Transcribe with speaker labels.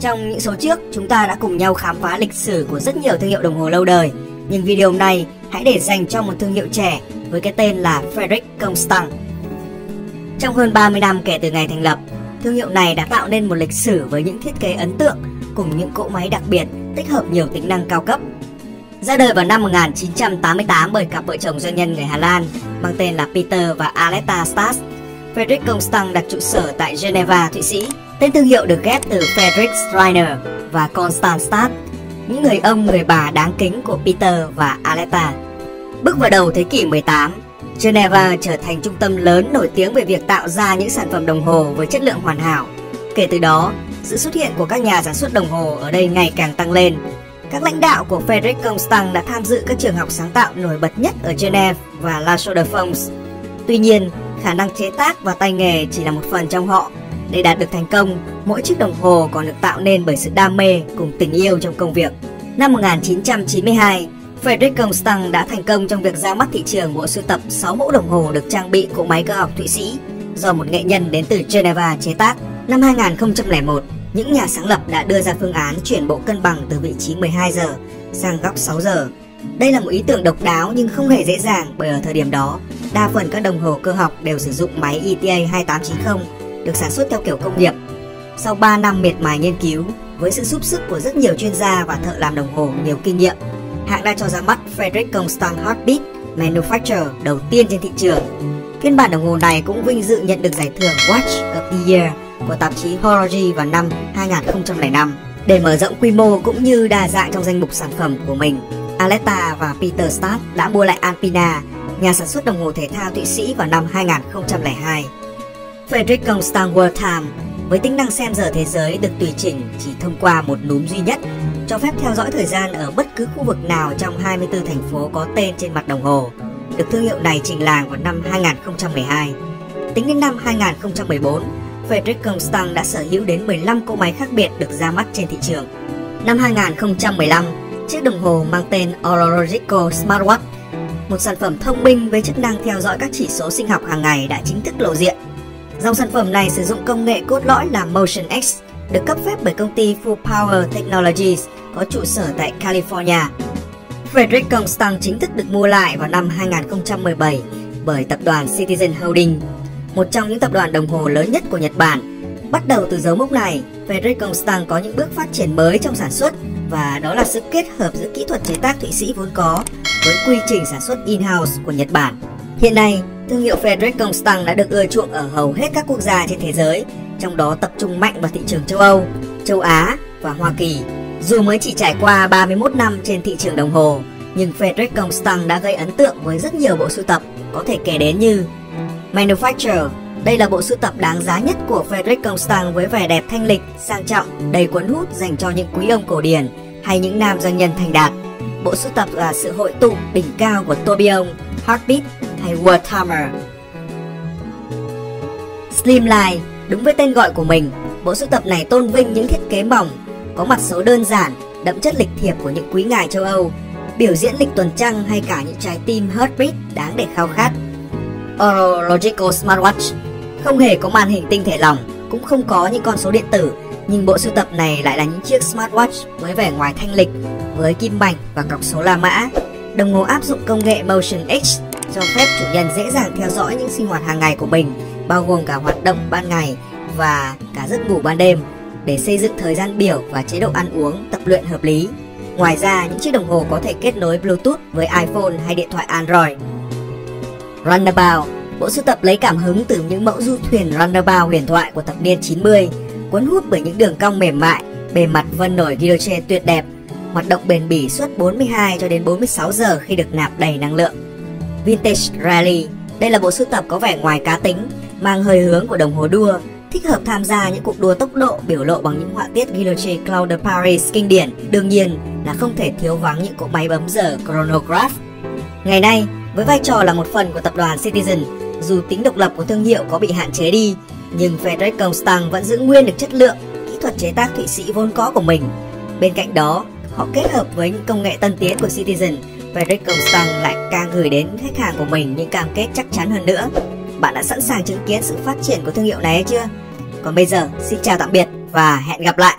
Speaker 1: Trong những số trước, chúng ta đã cùng nhau khám phá lịch sử của rất nhiều thương hiệu đồng hồ lâu đời. Nhưng video hôm nay hãy để dành cho một thương hiệu trẻ với cái tên là Frederick Constant. Trong hơn 30 năm kể từ ngày thành lập, thương hiệu này đã tạo nên một lịch sử với những thiết kế ấn tượng cùng những cỗ máy đặc biệt tích hợp nhiều tính năng cao cấp. Ra đời vào năm 1988 bởi cặp vợ chồng doanh nhân người Hà Lan mang tên là Peter và Aletta Stas, Frederick Constant đặt trụ sở tại Geneva, Thụy Sĩ. Tên thương hiệu được ghép từ Frederick Schreiner và Constant Stas, những người ông người bà đáng kính của Peter và Aletta. Bước vào đầu thế kỷ 18, Geneva trở thành trung tâm lớn nổi tiếng về việc tạo ra những sản phẩm đồng hồ với chất lượng hoàn hảo. Kể từ đó, sự xuất hiện của các nhà sản xuất đồng hồ ở đây ngày càng tăng lên. Các lãnh đạo của Frederick Constant đã tham dự các trường học sáng tạo nổi bật nhất ở Geneva và La Chaux-de-Fonds. Tuy nhiên, khả năng chế tác và tay nghề chỉ là một phần trong họ. Để đạt được thành công, mỗi chiếc đồng hồ còn được tạo nên bởi sự đam mê cùng tình yêu trong công việc. Năm 1992, Frederick Constant đã thành công trong việc ra mắt thị trường bộ sưu tập 6 mẫu đồng hồ được trang bị cỗ máy cơ học Thụy Sĩ do một nghệ nhân đến từ Geneva chế tác. Năm 2001, những nhà sáng lập đã đưa ra phương án chuyển bộ cân bằng từ vị trí 12 giờ sang góc 6 giờ. Đây là một ý tưởng độc đáo nhưng không hề dễ dàng bởi ở thời điểm đó, đa phần các đồng hồ cơ học đều sử dụng máy ETA 2890 được sản xuất theo kiểu công nghiệp. Sau 3 năm miệt mài nghiên cứu, với sự giúp sức của rất nhiều chuyên gia và thợ làm đồng hồ nhiều kinh nghiệm, hãng đã cho ra mắt Frederick Constant Heartbeat Manufacturer đầu tiên trên thị trường. Phiên bản đồng hồ này cũng vinh dự nhận được giải thưởng Watch of the Year của tạp chí Horology vào năm 2005. Để mở rộng quy mô cũng như đa dạng trong danh mục sản phẩm của mình, Aletta và Peter Stark đã mua lại Alpina, nhà sản xuất đồng hồ thể thao Thụy Sĩ vào năm 2002. Frederick Constant World Time với tính năng xem giờ thế giới được tùy chỉnh chỉ thông qua một núm duy nhất, cho phép theo dõi thời gian ở bất cứ khu vực nào trong 24 thành phố có tên trên mặt đồng hồ. Được thương hiệu này trình làng vào năm 2012. Tính đến năm 2014, Frederick Constant đã sở hữu đến 15 cỗ máy khác biệt được ra mắt trên thị trường. Năm 2015, chiếc đồng hồ mang tên Orological Smartwatch, một sản phẩm thông minh với chức năng theo dõi các chỉ số sinh học hàng ngày đã chính thức lộ diện. Dòng sản phẩm này sử dụng công nghệ cốt lõi là Motion X, được cấp phép bởi công ty Full Power Technologies có trụ sở tại California. Frederick Constant chính thức được mua lại vào năm 2017 bởi tập đoàn Citizen Holding một trong những tập đoàn đồng hồ lớn nhất của Nhật Bản. Bắt đầu từ dấu mốc này, Frederick Constant có những bước phát triển mới trong sản xuất và đó là sự kết hợp giữa kỹ thuật chế tác Thụy Sĩ vốn có với quy trình sản xuất in-house của Nhật Bản. Hiện nay, thương hiệu Frederick Constant đã được ưa chuộng ở hầu hết các quốc gia trên thế giới, trong đó tập trung mạnh vào thị trường châu Âu, châu Á và Hoa Kỳ. Dù mới chỉ trải qua 31 năm trên thị trường đồng hồ, nhưng Frederick Constant đã gây ấn tượng với rất nhiều bộ sưu tập, có thể kể đến như Manufacture. đây là bộ sưu tập đáng giá nhất của Frederick Constant với vẻ đẹp thanh lịch, sang trọng, đầy cuốn hút dành cho những quý ông cổ điển hay những nam doanh nhân thành đạt. Bộ sưu tập là sự hội tụ đỉnh cao của Tourbillon, Heartbeat hay World Timer. Slimline, đúng với tên gọi của mình, bộ sưu tập này tôn vinh những thiết kế mỏng, có mặt số đơn giản, đậm chất lịch thiệp của những quý ngài châu Âu, biểu diễn lịch tuần trăng hay cả những trái tim Heartbeat đáng để khao khát. Orological Smartwatch không hề có màn hình tinh thể lỏng, cũng không có những con số điện tử, nhưng bộ sưu tập này lại là những chiếc smartwatch với vẻ ngoài thanh lịch, với kim mạch và cọc số La Mã. Đồng hồ áp dụng công nghệ Motion X cho phép chủ nhân dễ dàng theo dõi những sinh hoạt hàng ngày của mình, bao gồm cả hoạt động ban ngày và cả giấc ngủ ban đêm để xây dựng thời gian biểu và chế độ ăn uống, tập luyện hợp lý. Ngoài ra, những chiếc đồng hồ có thể kết nối Bluetooth với iPhone hay điện thoại Android Runabout Bộ sưu tập lấy cảm hứng từ những mẫu du thuyền Runabout huyền thoại của thập niên 90, cuốn hút bởi những đường cong mềm mại, bề mặt vân nổi guilloche tuyệt đẹp, hoạt động bền bỉ suốt 42 cho đến 46 giờ khi được nạp đầy năng lượng. Vintage Rally Đây là bộ sưu tập có vẻ ngoài cá tính, mang hơi hướng của đồng hồ đua, thích hợp tham gia những cuộc đua tốc độ biểu lộ bằng những họa tiết guilloche Cloud Paris kinh điển. Đương nhiên là không thể thiếu vắng những cỗ máy bấm giờ chronograph. Ngày nay, với vai trò là một phần của tập đoàn Citizen, dù tính độc lập của thương hiệu có bị hạn chế đi, nhưng Frederick Constant vẫn giữ nguyên được chất lượng, kỹ thuật chế tác Thụy Sĩ vốn có của mình. Bên cạnh đó, họ kết hợp với những công nghệ tân tiến của Citizen, Frederick Constant lại càng gửi đến khách hàng của mình những cam kết chắc chắn hơn nữa. Bạn đã sẵn sàng chứng kiến sự phát triển của thương hiệu này hay chưa? Còn bây giờ, xin chào tạm biệt và hẹn gặp lại!